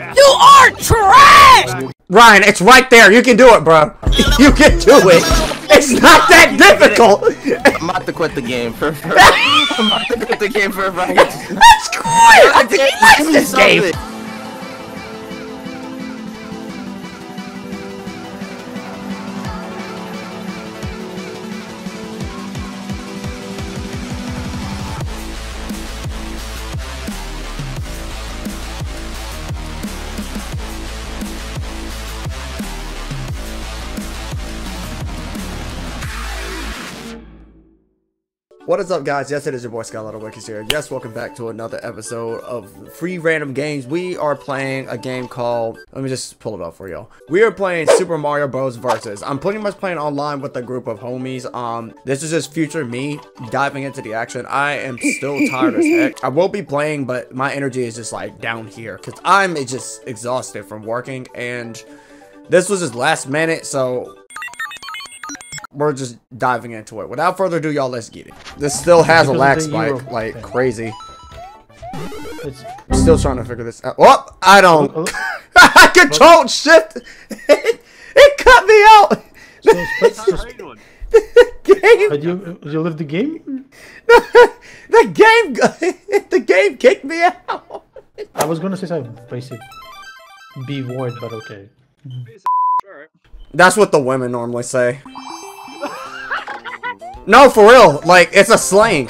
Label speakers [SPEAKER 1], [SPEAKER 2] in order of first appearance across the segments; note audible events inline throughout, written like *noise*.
[SPEAKER 1] You are trash!
[SPEAKER 2] Ryan, it's right there. You can do it, bro. You can do it. It's not that *laughs* difficult.
[SPEAKER 3] I'm about to quit the game for. *laughs* I'm about to quit the game for.
[SPEAKER 2] That's great. I think he likes this game. What is up, guys? Yes, it is your boy Skylight Awakens here. Yes, welcome back to another episode of Free Random Games. We are playing a game called. Let me just pull it up for y'all. We are playing Super Mario Bros. Versus. I'm pretty much playing online with a group of homies. Um, this is just future me diving into the action. I am still *laughs* tired as heck. I will be playing, but my energy is just like down here because I'm just exhausted from working and. This was just last minute, so we're just diving into it. Without further ado, y'all, let's get it. This still has a
[SPEAKER 4] Because
[SPEAKER 2] lag spike
[SPEAKER 4] Euro
[SPEAKER 2] like
[SPEAKER 4] thing.
[SPEAKER 2] crazy.
[SPEAKER 4] It's,
[SPEAKER 2] Still trying to figure this out. Oh, I don't.
[SPEAKER 4] oh, oh. *laughs*
[SPEAKER 2] I control shift. *laughs* it cut me out.
[SPEAKER 4] so it's, *laughs* it's,
[SPEAKER 2] game.
[SPEAKER 4] but you you live the game?
[SPEAKER 2] the game. the game kicked me out.
[SPEAKER 4] I was gonna say something basic. Be word, but okay.
[SPEAKER 2] That's what the women normally say. No, for real. Like it's a slang.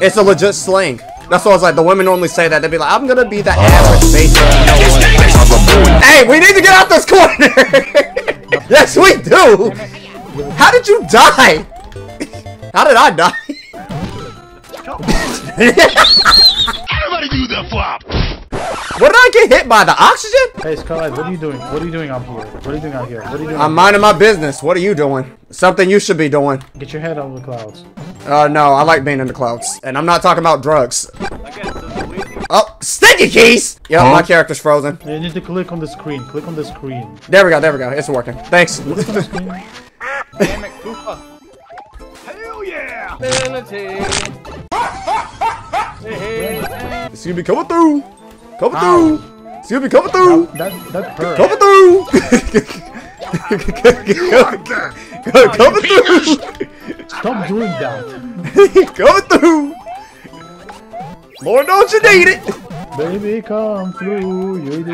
[SPEAKER 2] It's a legit slang. That's what I was like. The women normally say that. They'd be like, "I'm gonna be the average basic." Hey, we need to get out this corner. *laughs* yes, we do. How did you die? *laughs* How did I die? *laughs*
[SPEAKER 5] Everybody do the flop.
[SPEAKER 2] What did I get hit by? The oxygen?
[SPEAKER 4] Hey Scarlett, what are you doing? What are you doing out here? What are you doing out here? What are you doing?
[SPEAKER 2] I'm minding my business. What are you doing? Something you should be doing.
[SPEAKER 4] Get your head out of the clouds.
[SPEAKER 2] Uh, no, I like being in the clouds. And I'm not talking about drugs. Oh, sticky keys! Yep, my character's frozen.
[SPEAKER 4] You need to click on the screen. Click on the screen.
[SPEAKER 2] There we go, there we go. It's working. Thanks.
[SPEAKER 4] Click on the screen.
[SPEAKER 1] Damn it, Koopa.
[SPEAKER 5] Hell yeah.
[SPEAKER 2] Scooby coming through. Coming through. Scooby coming through.
[SPEAKER 4] That that hurt.
[SPEAKER 2] Coming through. *laughs* Oh, coming through.
[SPEAKER 4] Stop doing that. *laughs*
[SPEAKER 2] coming through. Lord knows you need it.
[SPEAKER 4] Baby, come through. You did.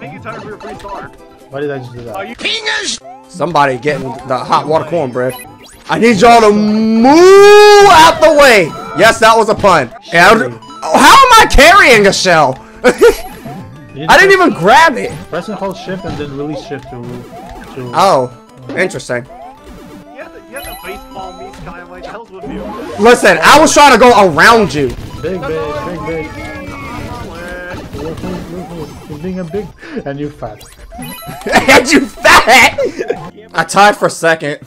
[SPEAKER 5] Make it time for your free start.
[SPEAKER 4] Why did I just do that? Oh, you penis!
[SPEAKER 2] Somebody getting the hot water cornbread. I need y'all to move out the way. Yes, that was a pun. And I was- Oh, how am I carrying a shell?
[SPEAKER 4] You *laughs*
[SPEAKER 2] I didn't even grab it.
[SPEAKER 4] press and hold shift and then release shift to to.
[SPEAKER 2] Oh, interesting.
[SPEAKER 5] You have to, you have to baseball me, Sky. I'm like, the hell's with you?
[SPEAKER 2] Listen, I was trying to go around you.
[SPEAKER 4] Big, big, big, big. You're being a big and you fat. *laughs*
[SPEAKER 2] and you fat! I tied for second.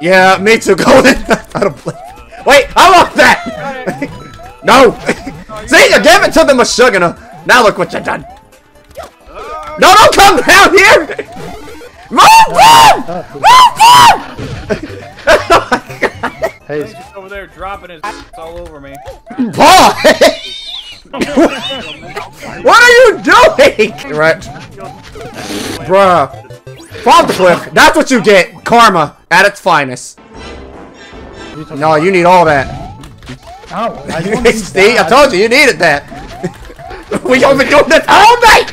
[SPEAKER 2] Yeah, me too. *laughs* Go in. I don't play. Wait, I want that! no! See, you gave it to them the Meshuggah. Now look what you done. No, don't come down here! Move on! Move on! *laughs*
[SPEAKER 4] Hey, it's-
[SPEAKER 1] He's over there dropping his ass all over me.
[SPEAKER 2] Paul! *laughs* what are you doing? Right. Bruh. Fall off the cliff. That's what you get. Karma at its finest.
[SPEAKER 4] what are you talking
[SPEAKER 2] No, you need all that.
[SPEAKER 4] Ow, I *laughs* don't
[SPEAKER 2] See, I told you, you needed that. *laughs* we have been doing this all night.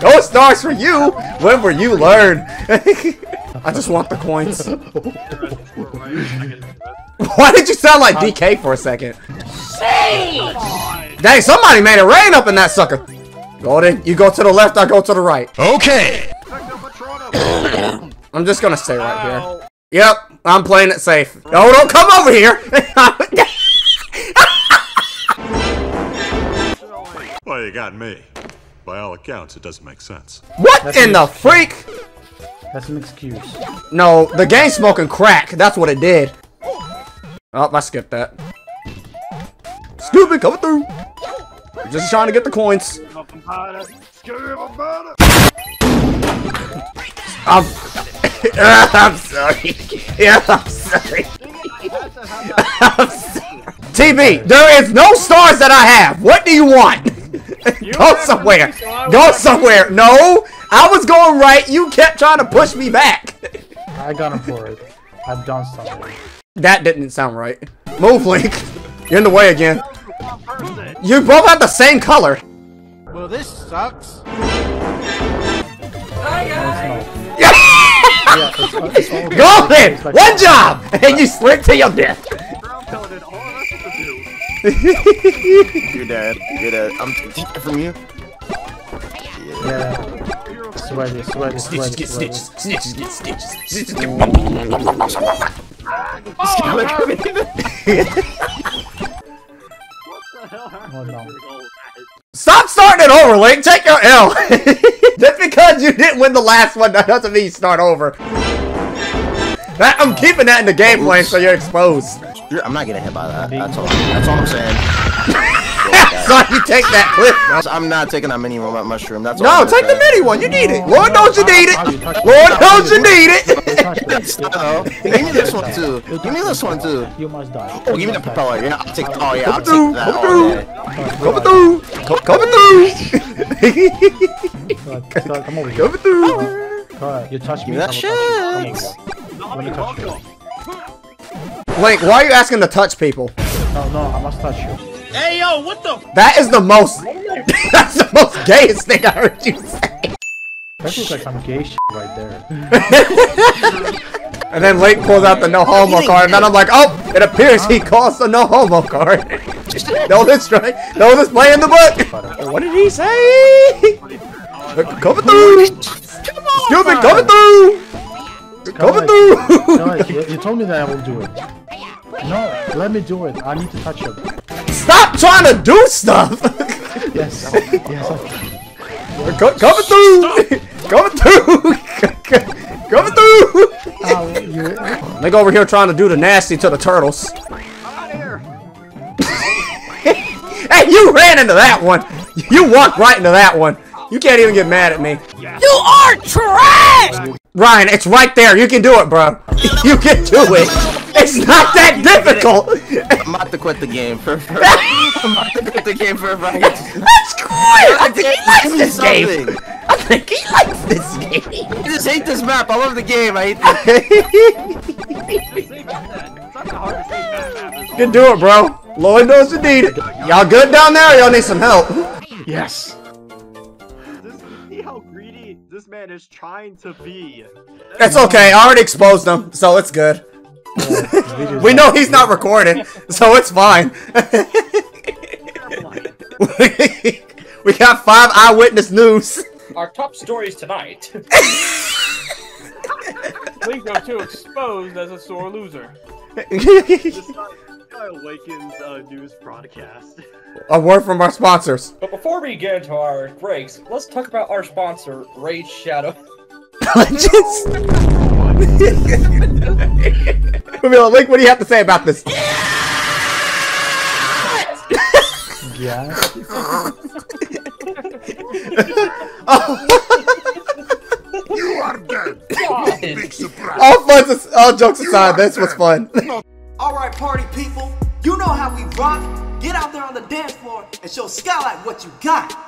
[SPEAKER 2] *laughs* Those stars for you. When will you learn? I just want the coins. Why did you sound like DK for a second? Dang, somebody made it rain up in that sucker. Golden, you go to the left, I go to the right.
[SPEAKER 5] Okay. *coughs*
[SPEAKER 2] I'm just gonna stay right here. Yep, I'm playing it safe. No, don't come over here!
[SPEAKER 6] Well, you got me. By all accounts, it doesn't make sense.
[SPEAKER 2] what in the freak?
[SPEAKER 4] That's an excuse.
[SPEAKER 2] No, the game smoking crack. That's what it did. Oh, I skipped that. Scooby coming through. Just trying to get the coins. *laughs* I'm, *laughs* I'm sorry. *laughs* Yeah, I'm sorry. *laughs* I'm sorry. TV, there is no stars that I have. What do you want? *laughs*
[SPEAKER 1] You
[SPEAKER 2] Go somewhere.
[SPEAKER 1] so
[SPEAKER 2] Go somewhere. No, I was going right. You kept trying to push me back.
[SPEAKER 4] I got him for it. I've done something.
[SPEAKER 2] That didn't sound right. Move, Link. You're in the way again. You both have the same color.
[SPEAKER 7] Well, this sucks.
[SPEAKER 4] Yeah, it's, it's
[SPEAKER 2] Go then.
[SPEAKER 4] like-
[SPEAKER 2] One job, and you slid to your death.
[SPEAKER 5] Brown color did all of us what to do.
[SPEAKER 3] You're dead. You're dead. I'm taking it from you.
[SPEAKER 4] Yeah. Sweaty, sweaty,
[SPEAKER 2] Snitches
[SPEAKER 4] sweaty,
[SPEAKER 2] get
[SPEAKER 4] sweaty.
[SPEAKER 2] stitches. Snitches get stitches. Snitches get.
[SPEAKER 5] What the hell happened?
[SPEAKER 4] Oh no.
[SPEAKER 2] Stop starting it over, Link. Take your L. *laughs* Just because you didn't win the last one, that doesn't mean you start over. That, I'm keeping that in the gameplay so you're exposed.
[SPEAKER 3] You're, I'm not getting hit by that. That's all. That's all I'm saying. *laughs*
[SPEAKER 2] So you take that clip.
[SPEAKER 3] I'm not taking that mini robot mushroom. That's all
[SPEAKER 2] No,
[SPEAKER 3] I'm
[SPEAKER 2] take the mini one. You need it. Lord knows you need it.
[SPEAKER 4] touch-
[SPEAKER 2] Lord knows you need it.
[SPEAKER 4] Touch.
[SPEAKER 3] Oh, give me this one too. Give me this one too.
[SPEAKER 4] You must die.
[SPEAKER 3] Oh, give me the propeller. Yeah, I'll take. Oh yeah, I'll
[SPEAKER 2] through,
[SPEAKER 3] take that.
[SPEAKER 2] come through.
[SPEAKER 3] Oh, day.
[SPEAKER 2] Coming through. Co- Coming through.
[SPEAKER 4] Scott, Scott, come over here.
[SPEAKER 2] Coming through.
[SPEAKER 4] Scott, you touch me.
[SPEAKER 3] Give me that shit.
[SPEAKER 4] will touch you. Come over here. Let me touch you.
[SPEAKER 2] Link, why are you asking to touch people?
[SPEAKER 4] No, no, I must touch you.
[SPEAKER 7] Hey yo, what the?
[SPEAKER 2] That is the most. *laughs* That's the most gayest thing I heard you say.
[SPEAKER 4] That looks like some gay shit right there. *laughs*
[SPEAKER 2] And then Link pulls out the no homo card, and then I'm like, oh, it appears he calls the no homo card. no display, no this play in the book. What did he say? Uh, coming through. Excuse me, coming through. Coming through.
[SPEAKER 4] No, you, you told me that I will do it. *laughs* No, let me do it. I need to touch him.
[SPEAKER 2] Stop trying to do stuff. *laughs*
[SPEAKER 4] Yes. yes. I-
[SPEAKER 2] Co- coming through. Coming through. Coming through.
[SPEAKER 4] Ow, you,
[SPEAKER 2] Nigga over here trying to do the nasty to the turtles. *laughs* hey, you ran into that one. You walked right into that one. You can't even get mad at me. You are trash! Ryan, it's right there. You can do it, bro. *laughs* You can do it. It's not that difficult.
[SPEAKER 3] I'm about to quit the game for. for *laughs* I'm about to quit the game for. for
[SPEAKER 2] That's great. I think he likes this game. I think he likes this game.
[SPEAKER 3] I just hate this map. I love the game. I hate this.
[SPEAKER 5] It's not hard to say that map is
[SPEAKER 2] You can do it, bro. Lloyd knows you need it. Y'all good down there? Y'all need some help.
[SPEAKER 4] yes.
[SPEAKER 5] This, see how greedy this man is trying to be.
[SPEAKER 2] It's okay. I already exposed him, so it's good. *laughs* we know he's not recording, so it's fine. *laughs* we got five eyewitness news.
[SPEAKER 8] Our top stories tonight. *laughs*
[SPEAKER 1] Link02 exposed as a sore loser.
[SPEAKER 5] This guy, this awakens uh, news broadcast.
[SPEAKER 2] A word from our sponsors.
[SPEAKER 8] But before we get into our breaks, let's talk about our sponsor, Raid Shadow.
[SPEAKER 2] Legends. We'll be like, Link, what do you have to say about this?
[SPEAKER 4] Yeah. *laughs*
[SPEAKER 6] You Big surprise.
[SPEAKER 2] All fun, all jokes aside, this was fun. *laughs*
[SPEAKER 9] Alright, party people, you know how we rock. Get out there on the dance floor and show Skylight what you got.